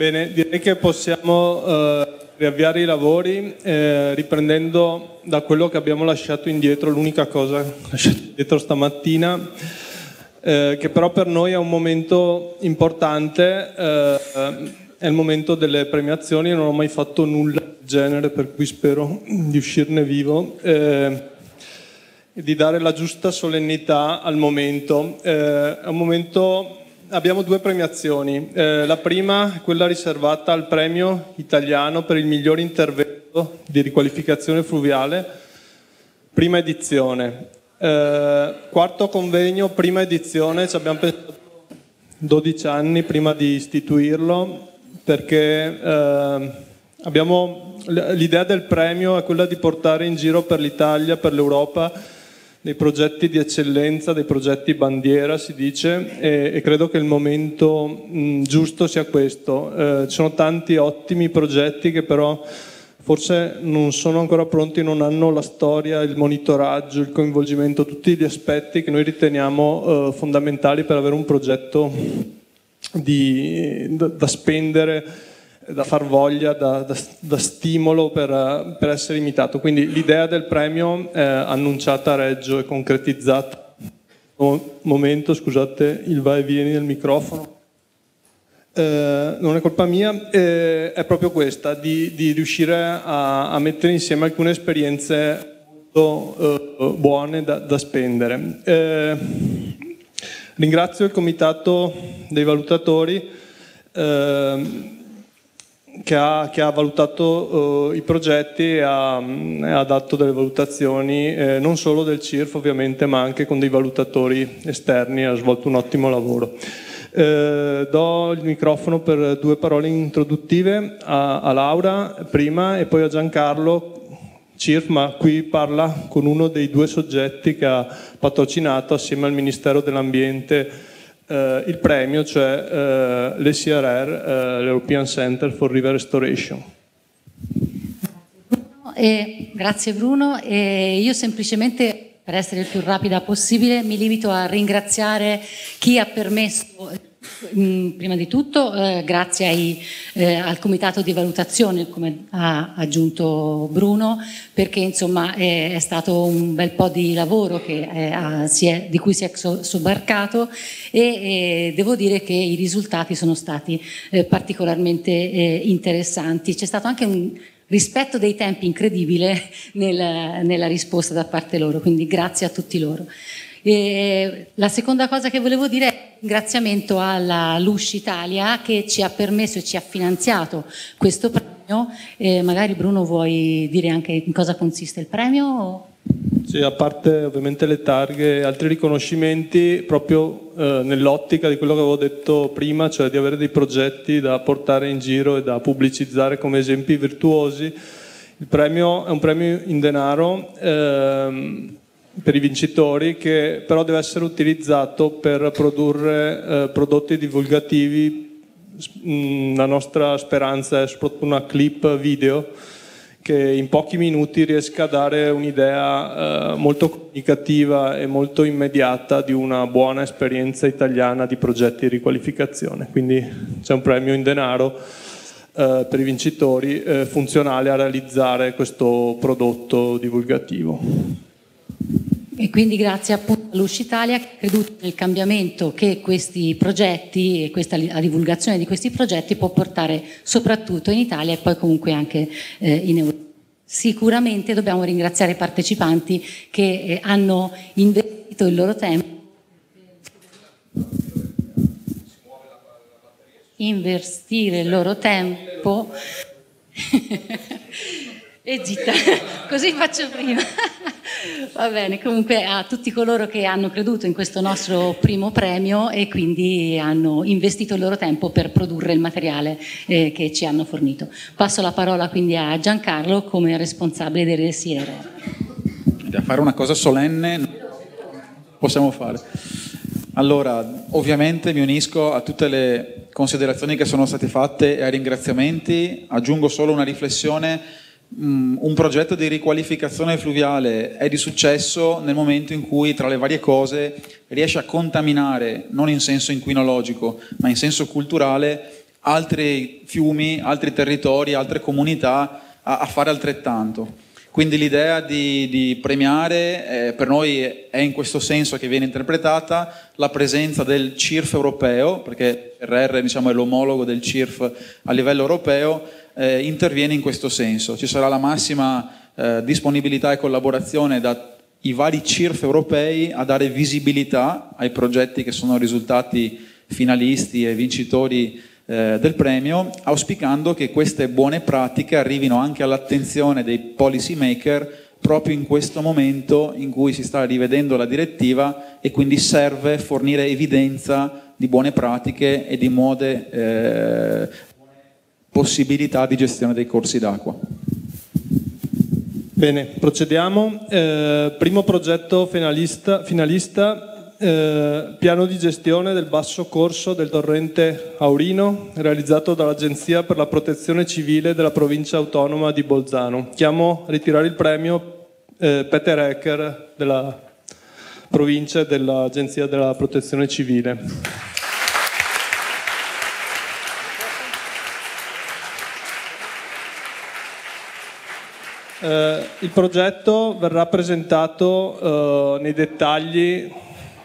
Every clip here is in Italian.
Bene, direi che possiamo eh, riavviare i lavori eh, riprendendo da quello che abbiamo lasciato indietro, l'unica cosa lasciata indietro stamattina, eh, che però per noi è un momento importante, eh, è il momento delle premiazioni, non ho mai fatto nulla del genere, per cui spero di uscirne vivo eh, e di dare la giusta solennità al momento. Eh, è un momento abbiamo due premiazioni. Eh, la prima è quella riservata al premio italiano per il miglior intervento di riqualificazione fluviale, prima edizione. Eh, quarto convegno, prima edizione, ci abbiamo pensato 12 anni prima di istituirlo perché eh, abbiamo, l'idea del premio è quella di portare in giro per l'Italia, per l'Europa, dei progetti di eccellenza, dei progetti bandiera si dice e, e credo che il momento mh, giusto sia questo. Eh, ci sono tanti ottimi progetti che però forse non sono ancora pronti, non hanno la storia, il monitoraggio, il coinvolgimento, tutti gli aspetti che noi riteniamo eh, fondamentali per avere un progetto di, da, da spendere da far voglia, da, da, da stimolo per, per, essere imitato. Quindi l'idea del premio è annunciata a Reggio e concretizzata. Un momento, scusate il va e vieni del microfono. Eh, non è colpa mia, eh, è proprio questa, di, di riuscire a, a, mettere insieme alcune esperienze molto eh, buone da, da spendere. Eh, ringrazio il comitato dei valutatori eh, che ha, che ha valutato uh, i progetti e ha, ha, dato delle valutazioni eh, non solo del CIRF ovviamente ma anche con dei valutatori esterni, ha svolto un ottimo lavoro. Eh, do il microfono per due parole introduttive a, a Laura prima e poi a Giancarlo CIRF, ma qui parla con uno dei due soggetti che ha patrocinato assieme al Ministero dell'Ambiente eh, il premio, cioè eh, l'ECRR, eh, l'European Center for River Restoration. E, grazie Bruno, e io semplicemente per essere il più rapida possibile mi limito a ringraziare chi ha permesso prima di tutto eh, grazie ai, eh, al comitato di valutazione, come ha aggiunto Bruno, perché insomma è, è stato un bel po' di lavoro che, eh, è, di cui si è sobbarcato e devo dire che i risultati sono stati eh, particolarmente eh, interessanti. C'è stato anche un rispetto dei tempi incredibile nel, nella risposta da parte loro, quindi grazie a tutti loro. E la seconda cosa che volevo dire è ringraziamento alla Lush Italia che ci ha permesso e ci ha finanziato questo premio. E magari Bruno vuoi dire anche in cosa consiste il premio? Sì, a parte ovviamente le targhe e altri riconoscimenti, proprio eh, nell'ottica di quello che avevo detto prima, cioè di avere dei progetti da portare in giro e da pubblicizzare come esempi virtuosi. Il premio è un premio in denaro. Ehm, per i vincitori che però deve essere utilizzato per produrre eh, prodotti divulgativi. Mm, la nostra speranza è soprattutto una clip video che in pochi minuti riesca a dare un'idea eh, molto comunicativa e molto immediata di una buona esperienza italiana di progetti di riqualificazione. Quindi c'è un premio in denaro eh, per i vincitori eh, funzionale a realizzare questo prodotto divulgativo. E quindi grazie appunto all'Usci Italia che ha creduto nel cambiamento che questi progetti e questa, la divulgazione di questi progetti può portare soprattutto in Italia e poi comunque anche eh, in Europa. Sicuramente dobbiamo ringraziare i partecipanti che eh, hanno investito il loro tempo investire il loro tempo e zitta, così faccio prima. Va bene, comunque a tutti coloro che hanno creduto in questo nostro primo premio e quindi hanno investito il loro tempo per produrre il materiale eh, che ci hanno fornito. Passo la parola quindi a Giancarlo come responsabile del resiero. A fare una cosa solenne possiamo fare. Allora, ovviamente mi unisco a tutte le considerazioni che sono state fatte e ai ringraziamenti, aggiungo solo una riflessione un progetto di riqualificazione fluviale è di successo nel momento in cui tra le varie cose riesce a contaminare, non in senso inquinologico, ma in senso culturale, altri fiumi, altri territori, altre comunità a, a fare altrettanto. Quindi l'idea di, di premiare eh, per noi è in questo senso che viene interpretata la presenza del CIRF europeo, perché RR diciamo, è l'omologo del CIRF a livello europeo, eh, interviene in questo senso. Ci sarà la massima eh, disponibilità e collaborazione dai vari CIRF europei a dare visibilità ai progetti che sono risultati finalisti e vincitori eh, del premio, auspicando che queste buone pratiche arrivino anche all'attenzione dei policy maker proprio in questo momento in cui si sta rivedendo la direttiva e quindi serve fornire evidenza di buone pratiche e di mode eh, possibilità di gestione dei corsi d'acqua. Bene, procediamo. Eh, primo progetto finalista, finalista eh, piano di gestione del basso corso del torrente Aurino realizzato dall'Agenzia per la Protezione Civile della provincia autonoma di Bolzano. Chiamo a ritirare il premio eh, Peter Ecker della provincia dell'Agenzia della Protezione Civile. Eh, il progetto verrà presentato eh, nei dettagli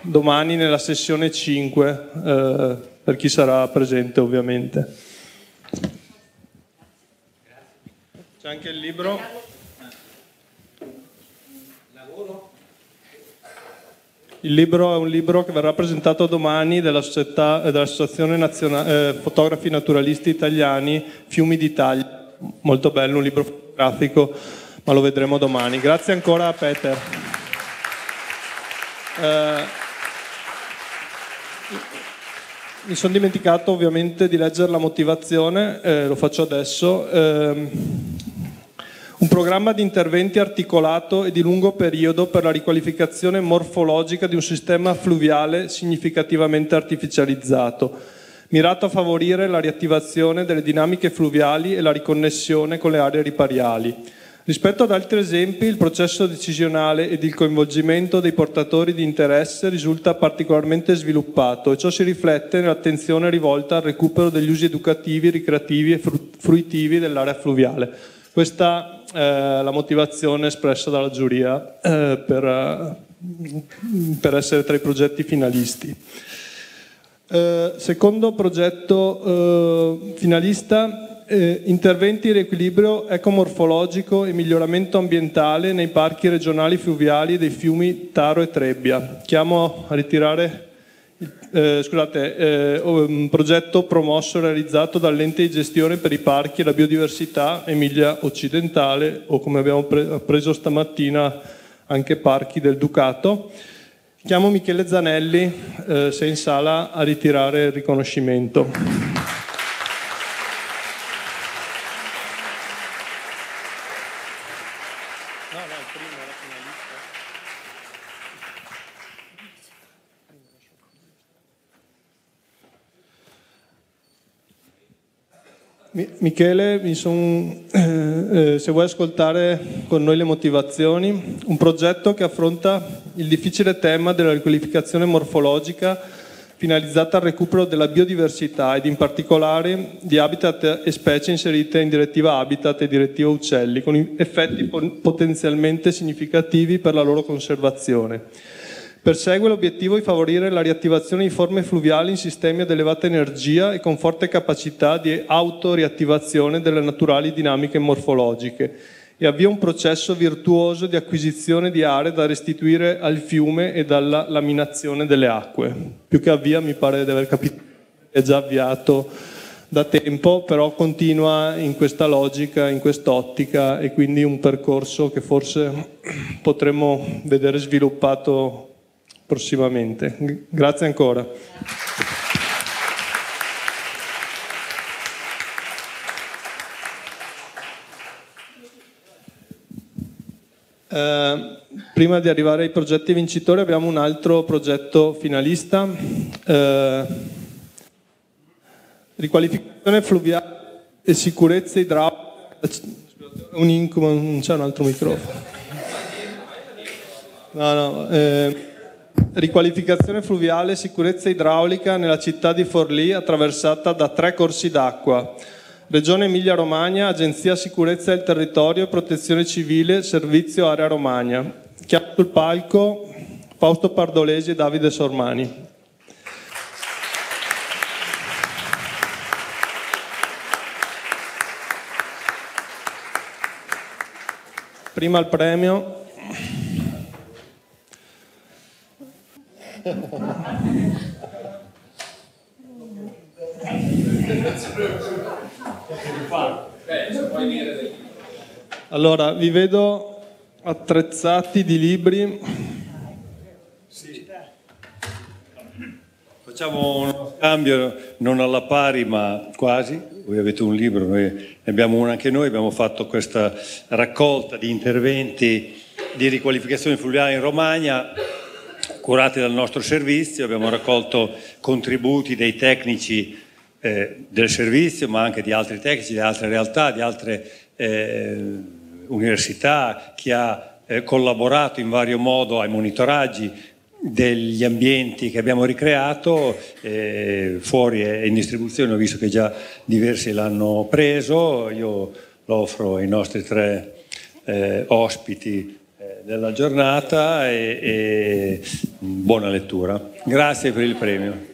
domani nella sessione 5, eh, per chi sarà presente ovviamente. C'è anche il libro. Il libro è un libro che verrà presentato domani dall'Associazione Nazionale, eh, Fotografi Naturalisti Italiani, Fiumi d'Italia. Molto bello, un libro fotografico, ma lo vedremo domani. Grazie ancora a Peter. Eh, mi sono dimenticato ovviamente di leggere la motivazione, eh, lo faccio adesso. Eh, un programma di interventi articolato e di lungo periodo per la riqualificazione morfologica di un sistema fluviale significativamente artificializzato, mirato a favorire la riattivazione delle dinamiche fluviali e la riconnessione con le aree ripariali Rispetto ad altri esempi, il processo decisionale ed il coinvolgimento dei portatori di interesse risulta particolarmente sviluppato e ciò si riflette nell'attenzione rivolta al recupero degli usi educativi, ricreativi e fruitivi dell'area fluviale. Questa è la motivazione espressa dalla giuria eh, per, eh, per, essere tra i progetti finalisti. Eh, secondo progetto eh, finalista eh, interventi di riequilibrio ecomorfologico e miglioramento ambientale nei parchi regionali fluviali dei fiumi Taro e Trebbia. Chiamo a ritirare eh, scusate, eh, un progetto promosso e realizzato dall'ente di gestione per i parchi e la biodiversità Emilia Occidentale o come abbiamo pre- preso stamattina anche parchi del Ducato. Chiamo Michele Zanelli, eh, se in sala, a ritirare il riconoscimento. Michele, son, eh, eh, se vuoi ascoltare con noi le motivazioni, un progetto che affronta il difficile tema della riqualificazione morfologica finalizzata al recupero della biodiversità ed in particolare di habitat e specie inserite in direttiva Habitat e direttiva Uccelli, con effetti potenzialmente significativi per la loro conservazione. Persegue l'obiettivo di favorire la riattivazione di forme fluviali in sistemi ad elevata energia e con forte capacità di autoriattivazione delle naturali dinamiche morfologiche e avvia un processo virtuoso di acquisizione di aree da restituire al fiume e dalla laminazione delle acque. Più che avvia mi pare di aver capito è già avviato da tempo, però continua in questa logica, in quest'ottica e quindi un percorso che forse potremmo vedere sviluppato prossimamente. Grazie ancora. Eh, prima di arrivare ai progetti vincitori abbiamo un altro progetto finalista, eh, riqualificazione fluviale e sicurezza idraulica. Un incubo, non c'è un altro microfono. No, no, eh, riqualificazione fluviale e sicurezza idraulica nella città di Forlì attraversata da tre corsi d'acqua. Regione Emilia-Romagna, Agenzia Sicurezza del Territorio e Protezione Civile, Servizio Area Romagna. Chiamo sul palco Fausto Pardolesi e Davide Sormani. Prima il premio. Allora, vi vedo attrezzati di libri. Sì. Facciamo uno scambio non alla pari ma quasi. Voi avete un libro, noi ne abbiamo uno anche noi, abbiamo fatto questa raccolta di interventi di riqualificazione fluviale in Romagna curati dal nostro servizio, abbiamo raccolto contributi dei tecnici eh, del servizio, ma anche di altri tecnici, di altre realtà, di altre eh, università, chi ha eh, collaborato in vario modo ai monitoraggi degli ambienti che abbiamo ricreato, eh, fuori e in distribuzione, ho visto che già diversi l'hanno preso, io lo offro ai nostri tre eh, ospiti eh, della giornata e, e buona lettura. Grazie per il premio.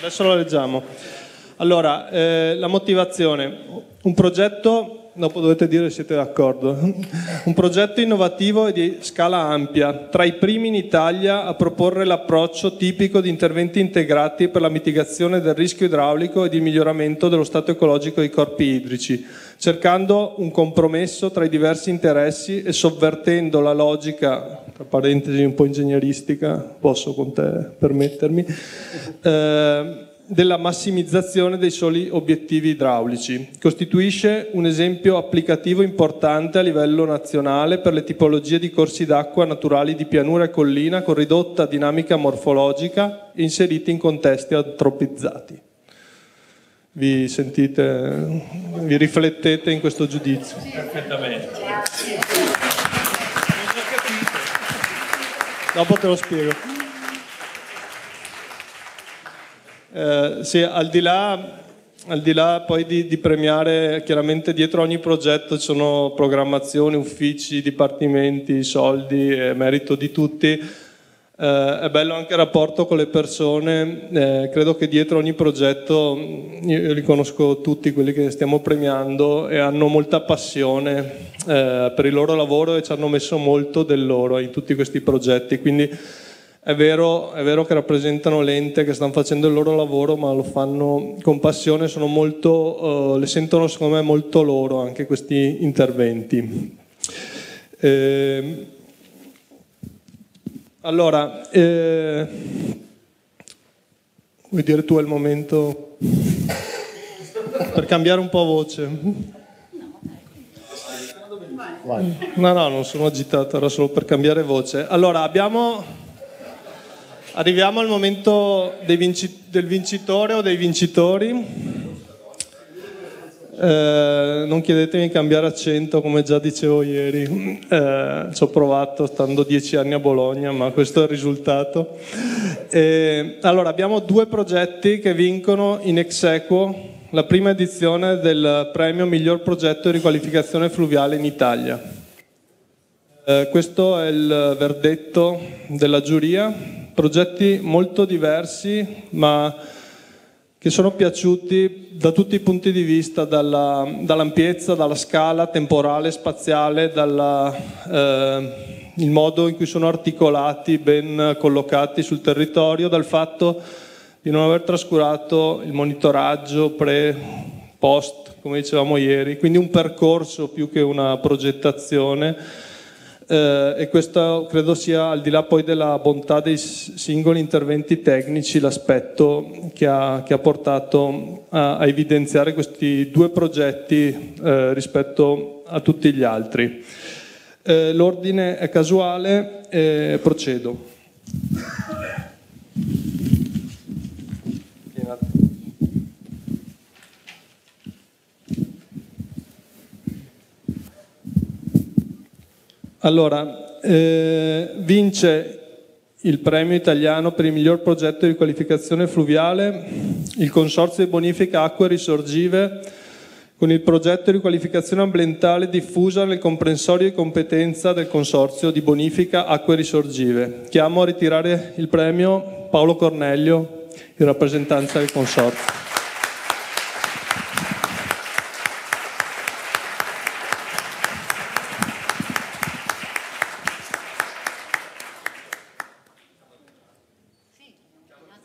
Adesso lo leggiamo. Allora, eh, la motivazione. Un progetto, dopo dovete dire se siete d'accordo, un progetto innovativo e di scala ampia, tra i primi in Italia a proporre l'approccio tipico di interventi integrati per la mitigazione del rischio idraulico e di miglioramento dello stato ecologico dei corpi idrici, cercando un compromesso tra i diversi interessi e sovvertendo la logica, tra parentesi un po' ingegneristica, posso con te permettermi, eh, della massimizzazione dei soli obiettivi idraulici. Costituisce un esempio applicativo importante a livello nazionale per le tipologie di corsi d'acqua naturali di pianura e collina con ridotta dinamica morfologica inseriti in contesti antropizzati. Vi sentite, vi riflettete in questo giudizio? Perfettamente. Dopo te lo spiego. Eh, sì, al di là, al di là poi di, di, premiare, chiaramente dietro ogni progetto ci sono programmazioni, uffici, dipartimenti, soldi, è merito di tutti. Eh, è bello anche il rapporto con le persone, eh, credo che dietro ogni progetto, io, li conosco tutti quelli che stiamo premiando e hanno molta passione eh, per il loro lavoro e ci hanno messo molto del loro in tutti questi progetti. Quindi è vero, è vero, che rappresentano l'ente, che stanno facendo il loro lavoro, ma lo fanno con passione, molto, uh, le sentono secondo me molto loro anche questi interventi. Eh, allora, eh, vuoi dire tu il momento per cambiare un po' voce? No, no, non sono agitato, era solo per cambiare voce. Allora, abbiamo Arriviamo al momento vinci- del vincitore o dei vincitori. Eh, non chiedetemi di cambiare accento come già dicevo ieri, eh, ci ho provato stando dieci anni a Bologna, ma questo è il risultato. Eh, allora, abbiamo due progetti che vincono in ex equo la prima edizione del premio miglior progetto di riqualificazione fluviale in Italia. Eh, questo è il verdetto della giuria progetti molto diversi ma che sono piaciuti da tutti i punti di vista, dalla, dall'ampiezza, dalla scala temporale, spaziale, dal eh, modo in cui sono articolati, ben collocati sul territorio, dal fatto di non aver trascurato il monitoraggio pre, post, come dicevamo ieri, quindi un percorso più che una progettazione eh, e questo credo sia al di là poi della bontà dei singoli interventi tecnici l'aspetto che ha, che ha portato a, a, evidenziare questi due progetti eh, rispetto a tutti gli altri. Eh, l'ordine è casuale e procedo. Allora, eh, vince il premio italiano per il miglior progetto di qualificazione fluviale il Consorzio di Bonifica Acque Risorgive con il progetto di qualificazione ambientale diffusa nel comprensorio di competenza del Consorzio di Bonifica Acque Risorgive. Chiamo a ritirare il premio Paolo Cornelio in rappresentanza del Consorzio.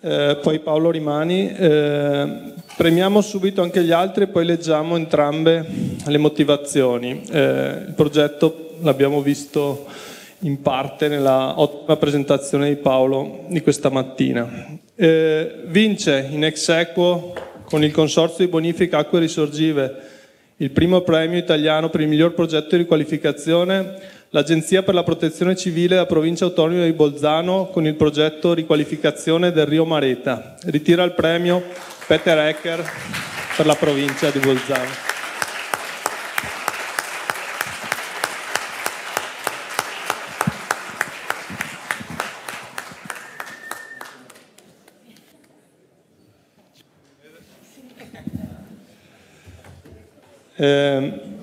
Eh, poi Paolo Rimani. Eh, premiamo subito anche gli altri e poi leggiamo entrambe le motivazioni. Eh, il progetto l'abbiamo visto in parte nella ottima presentazione di Paolo di questa mattina. Eh, vince in ex equo con il Consorzio di Bonifica Acque Risorgive il primo premio italiano per il miglior progetto di qualificazione l'Agenzia per la Protezione Civile della Provincia Autonoma di Bolzano con il progetto Riqualificazione del Rio Mareta. Ritira il premio Peter Ecker per la provincia di Bolzano. Eh,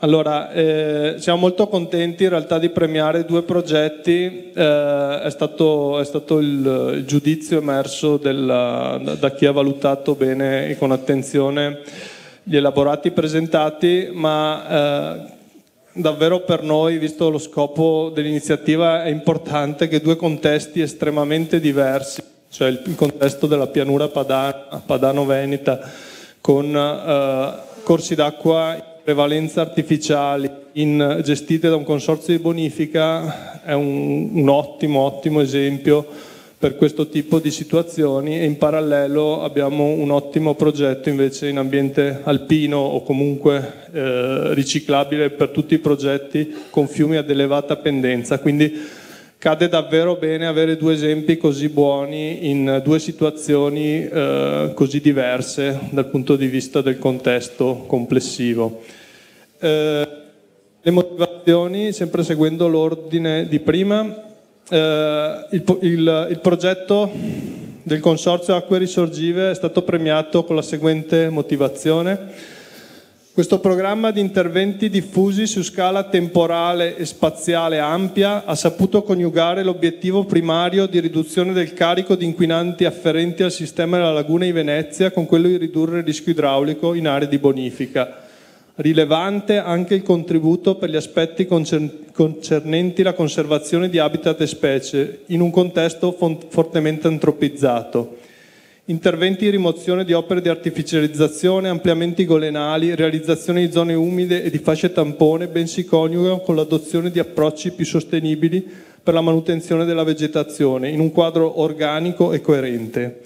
allora, eh, siamo molto contenti in realtà di premiare due progetti, eh, è stato, è stato il, il, giudizio emerso della, da, chi ha valutato bene e con attenzione gli elaborati presentati, ma eh, davvero per noi, visto lo scopo dell'iniziativa, è importante che due contesti estremamente diversi, cioè il, il contesto della pianura padana, padano-veneta, con eh, corsi d'acqua prevalenza artificiali in, gestite da un consorzio di bonifica è un, un ottimo, ottimo esempio per questo tipo di situazioni e in parallelo abbiamo un ottimo progetto invece in ambiente alpino o comunque eh, riciclabile per tutti i progetti con fiumi ad elevata pendenza. Quindi cade davvero bene avere due esempi così buoni in due situazioni eh, così diverse dal punto di vista del contesto complessivo. Eh, le motivazioni, sempre seguendo l'ordine di prima, eh, il, il, il, progetto del Consorzio Acque Risorgive è stato premiato con la seguente motivazione. Questo programma di interventi diffusi su scala temporale e spaziale ampia ha saputo coniugare l'obiettivo primario di riduzione del carico di inquinanti afferenti al sistema della laguna di Venezia con quello di ridurre il rischio idraulico in aree di bonifica Rilevante anche il contributo per gli aspetti concernenti la conservazione di habitat e specie in un contesto fortemente antropizzato. Interventi di rimozione di opere di artificializzazione, ampliamenti golenali, realizzazione di zone umide e di fasce tampone ben si coniugano con l'adozione di approcci più sostenibili per la manutenzione della vegetazione in un quadro organico e coerente.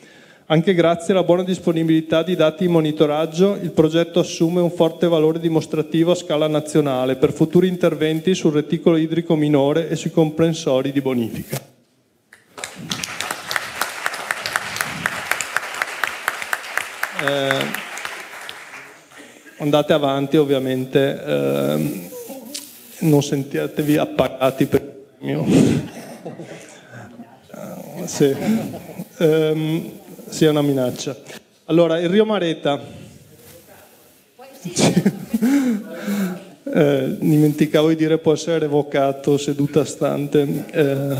Anche grazie alla buona disponibilità di dati di monitoraggio, il progetto assume un forte valore dimostrativo a scala nazionale per futuri interventi sul reticolo idrico minore e sui comprensori di bonifica. Eh, andate avanti ovviamente, eh, non sentitevi appagati per il mio... sì. Um, sia una minaccia. Allora, il Rio Mareta. eh, dimenticavo di dire può essere revocato seduta stante. Eh,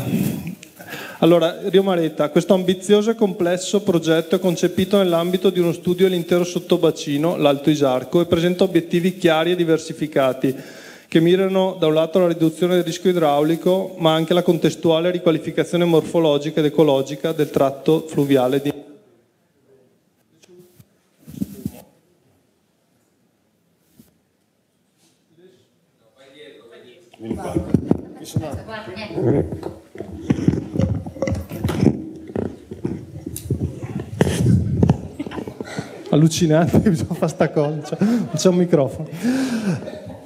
allora, Rio Mareta, questo ambizioso e complesso progetto è concepito nell'ambito di uno studio dell'intero sottobacino, l'Alto Isarco, e presenta obiettivi chiari e diversificati che mirano da un lato alla riduzione del rischio idraulico, ma anche alla contestuale riqualificazione morfologica ed ecologica del tratto fluviale di Vieni qua. Qui sono... Allucinante, bisogna fare sta cosa, non c'è un microfono.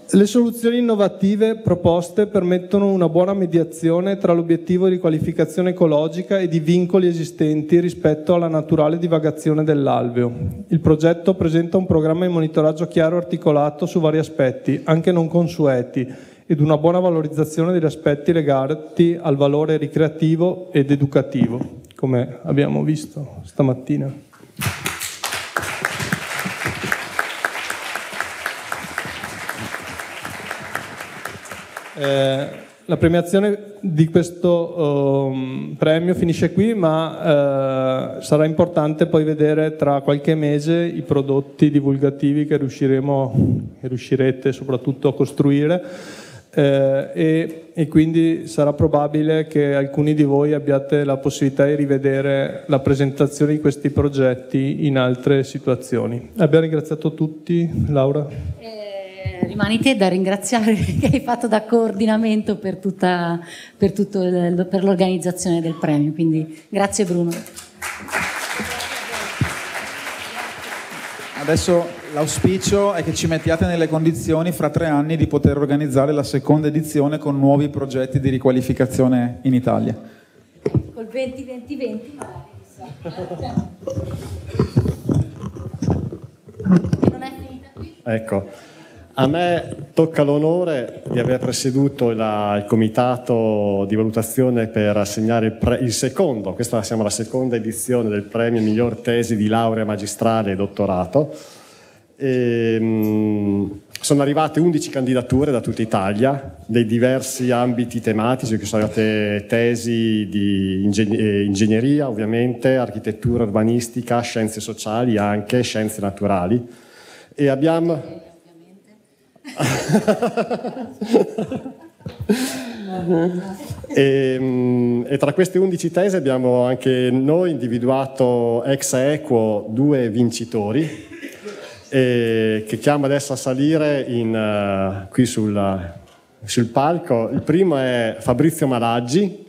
Le soluzioni innovative proposte permettono una buona mediazione tra l'obiettivo di qualificazione ecologica e di vincoli esistenti rispetto alla naturale divagazione dell'alveo. Il progetto presenta un programma di monitoraggio chiaro e articolato su vari aspetti, anche non consueti, ed una buona valorizzazione degli aspetti legati al valore ricreativo ed educativo, come abbiamo visto stamattina. Eh, la premiazione di questo um, premio finisce qui, ma uh, sarà importante poi vedere tra qualche mese i prodotti divulgativi che riusciremo, che riuscirete soprattutto a costruire. Eh, e, e, quindi sarà probabile che alcuni di voi abbiate la possibilità di rivedere la presentazione di questi progetti in altre situazioni. Abbiamo ringraziato tutti, Laura. Eh rimani te da ringraziare che hai fatto da coordinamento per, tutta, per, il, per l'organizzazione del premio, quindi grazie Bruno. Adesso l'auspicio è che ci mettiate nelle condizioni fra tre anni di poter organizzare la seconda edizione con nuovi progetti di riqualificazione in Italia. Col 20-20-20 non è finita qui. Ecco. A me tocca l'onore di aver presieduto la, il comitato di valutazione per assegnare il, pre, il, secondo, questa siamo alla seconda edizione del premio miglior tesi di laurea magistrale e dottorato. E, mh, sono arrivate 11 candidature da tutta Italia, dei diversi ambiti tematici, che sono arrivate tesi di eh, ingegneria, ovviamente, architettura urbanistica, scienze sociali, anche scienze naturali. E abbiamo e, mm, e, tra queste 11 tesi abbiamo anche noi individuato ex equo due vincitori e, che chiamo adesso a salire in, uh, qui sul, sul palco. Il primo è Fabrizio Malaggi.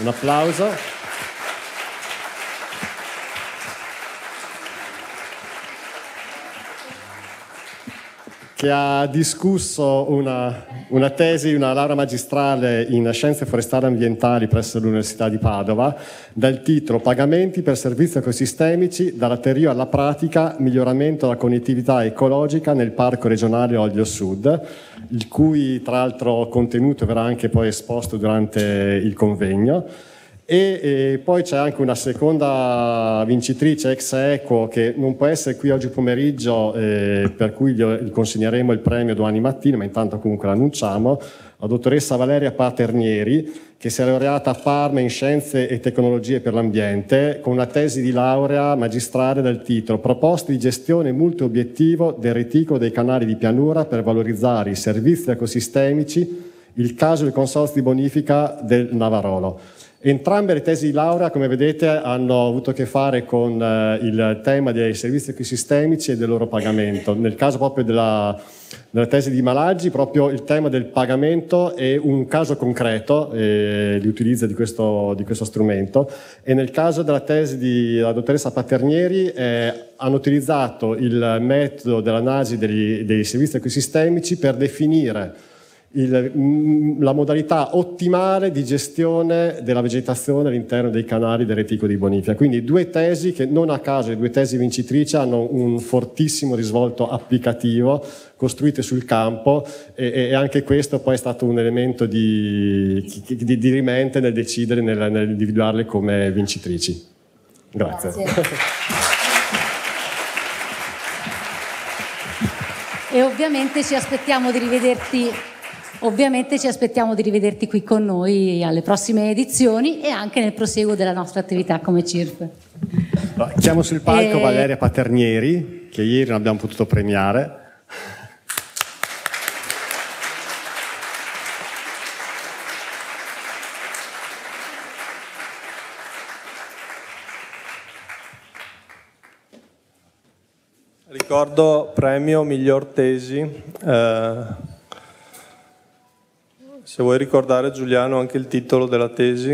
Un applauso. Che ha discusso una, una, tesi, una laurea magistrale in scienze forestali ambientali presso l'Università di Padova, dal titolo Pagamenti per servizi ecosistemici, dalla teoria alla pratica, miglioramento della connettività ecologica nel Parco regionale Olio Sud, il cui tra l'altro contenuto verrà anche poi esposto durante il convegno. E, e, poi c'è anche una seconda vincitrice ex equo che non può essere qui oggi pomeriggio, eh, per cui gli consegneremo il premio domani mattina, ma intanto comunque l'annunciamo, la dottoressa Valeria Paternieri, che si è laureata a Parma in Scienze e Tecnologie per l'Ambiente, con una tesi di laurea magistrale dal titolo Proposte di gestione multiobiettivo del reticolo dei canali di pianura per valorizzare i servizi ecosistemici, il caso del consorzio di bonifica del Navarolo. Entrambe le tesi di laurea, come vedete, hanno avuto a che fare con eh, il tema dei servizi ecosistemici e del loro pagamento. Nel caso proprio della, della tesi di Malaggi, proprio il tema del pagamento è un caso concreto eh, di utilizzo di questo, di questo, strumento e nel caso della tesi della dottoressa Paternieri eh, hanno utilizzato il metodo dell'analisi dei, dei servizi ecosistemici per definire il, mm, la modalità ottimale di gestione della vegetazione all'interno dei canali del retico di bonifica. Quindi due tesi che non a caso, le due tesi vincitrici hanno un fortissimo risvolto applicativo costruite sul campo e, e anche questo poi è stato un elemento di, di, di rimente nel decidere, nel, nell'individuarle come vincitrici. Grazie. Grazie. E ovviamente ci aspettiamo di rivederti Ovviamente ci aspettiamo di rivederti qui con noi alle prossime edizioni e anche nel proseguo della nostra attività come CIRF. Chiamo sul palco e... Valeria Paternieri, che ieri non abbiamo potuto premiare. Ricordo premio miglior tesi. Eh se vuoi ricordare Giuliano anche il titolo della tesi.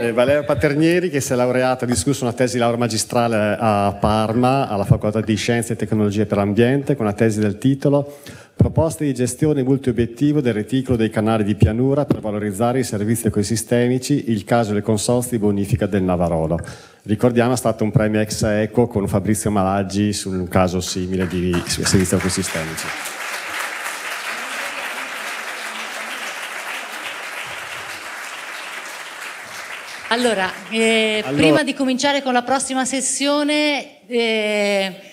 Eh, Valeria Paternieri che si è laureata, ha discusso una tesi di laurea magistrale a Parma alla Facoltà di Scienze e Tecnologie per l'Ambiente con una tesi del titolo proposte di gestione multiobiettivo del reticolo dei canali di pianura per valorizzare i servizi ecosistemici, il caso del consorzio di bonifica del Navarolo. Ricordiamo è stato un premio ex equo con Fabrizio Malaggi su un caso simile di servizi ecosistemici. Allora, eh, allora, prima di cominciare con la prossima sessione, eh,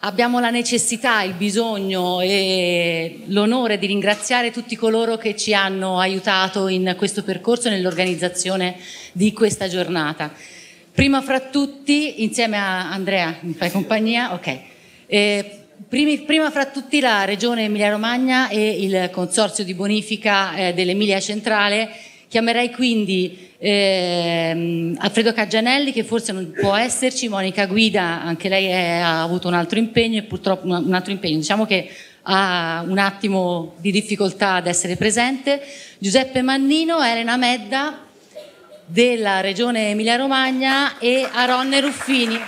abbiamo la necessità, il bisogno e l'onore di ringraziare tutti coloro che ci hanno aiutato in questo percorso e nell'organizzazione di questa giornata. Prima fra tutti, insieme a Andrea, mi fai compagnia? Ok. Eh, primi, prima fra tutti la Regione Emilia-Romagna e il Consorzio di Bonifica eh, dell'Emilia Centrale. Chiamerei quindi eh, Alfredo Caggianelli che forse non può esserci, Monica Guida anche lei è, ha avuto un altro impegno e purtroppo un altro impegno, diciamo che ha un attimo di difficoltà ad essere presente, Giuseppe Mannino, Elena Medda della Regione Emilia Romagna e Aronne Ruffini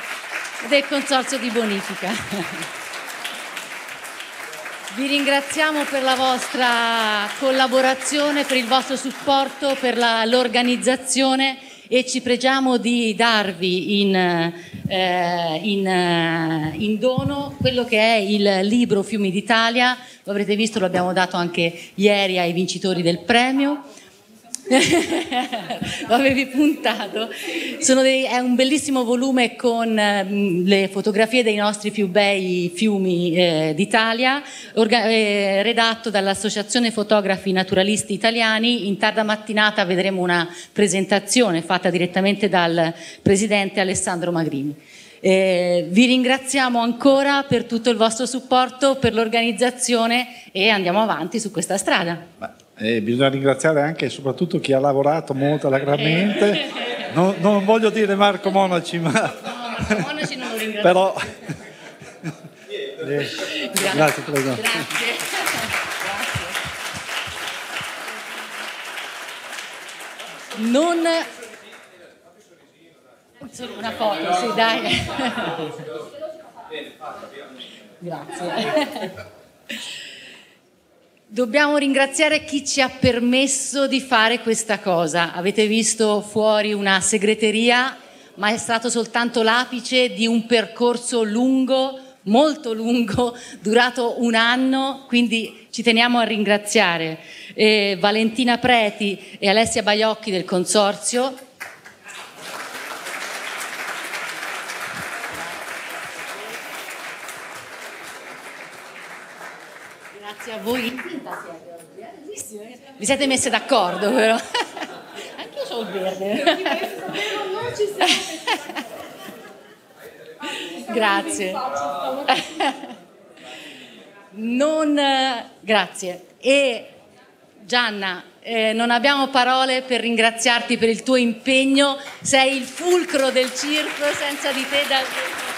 del Consorzio di Bonifica. Vi ringraziamo per la vostra collaborazione, per il vostro supporto, per l'organizzazione e ci pregiamo di darvi in, eh, in, eh, in, dono quello che è il libro Fiumi d'Italia, lo avrete visto, lo abbiamo dato anche ieri ai vincitori del premio. lo avevi puntato. Dei, è un bellissimo volume con eh, le fotografie dei nostri più bei fiumi eh, d'Italia, orga, eh, redatto dall'Associazione Fotografi Naturalisti Italiani. In tarda mattinata vedremo una presentazione fatta direttamente dal presidente Alessandro Magrini. Eh, vi ringraziamo ancora per tutto il vostro supporto, per l'organizzazione e andiamo avanti su questa strada. E bisogna ringraziare anche e soprattutto chi ha lavorato molto allegramente. Non, non voglio dire Marco Monaci, ma... No, Marco Monaci non lo ringrazio. Però... Grazie. Grazie, prego. Grazie. Non... Solo una foto, sì, dai. Grazie. Dobbiamo ringraziare chi ci ha permesso di fare questa cosa. Avete visto fuori una segreteria, ma è stato soltanto l'apice di un percorso lungo, molto lungo, durato un anno, quindi ci teniamo a ringraziare eh, Valentina Preti e Alessia Baiocchi del Consorzio, Grazie a voi. Vi siete messe d'accordo però. Anche io ho il verde. Grazie. Non, grazie. E Gianna, eh, non abbiamo parole per ringraziarti per il tuo impegno, sei il fulcro del circo, senza di te davvero.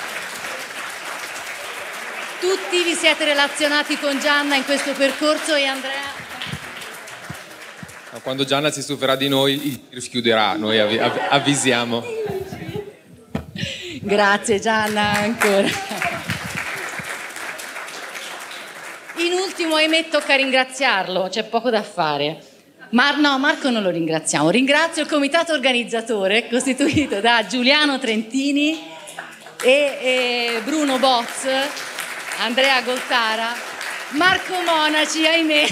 Tutti vi siete relazionati con Gianna in questo percorso e Andrea? Quando Gianna si stuferà di noi, il chiuderà, noi av- avvisiamo. Grazie Gianna ancora. In ultimo, ahimè, tocca ringraziarlo, c'è poco da fare. Mar- no, Marco non lo ringraziamo. Ringrazio il comitato organizzatore costituito da Giuliano Trentini e, e Bruno Bozz Andrea Goltara, Marco Monaci, ahimè.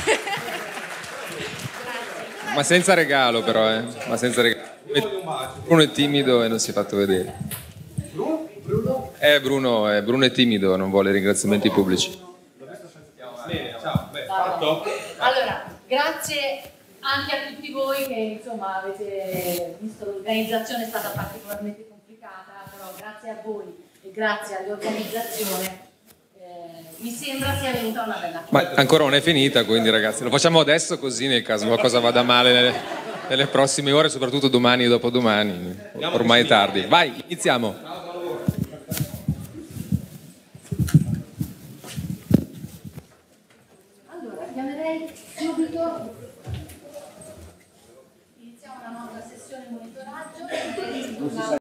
Ma senza regalo però, eh. Ma senza regalo. Bruno è timido e non si è fatto vedere. Bruno? Eh, Bruno, eh, Bruno è timido, non vuole ringraziamenti pubblici. Bene, ciao. Allora, grazie anche a tutti voi che insomma avete visto l'organizzazione è stata particolarmente complicata, però grazie a voi e grazie all'organizzazione mi sembra sia venuta una bella cosa. Ma ancora non è finita, quindi ragazzi, lo facciamo adesso così nel caso qualcosa vada male nelle, nelle prossime ore, soprattutto domani e dopodomani. Ormai è tardi. Vai, iniziamo. Allora, chiamerei subito iniziamo la nostra sessione monitoraggio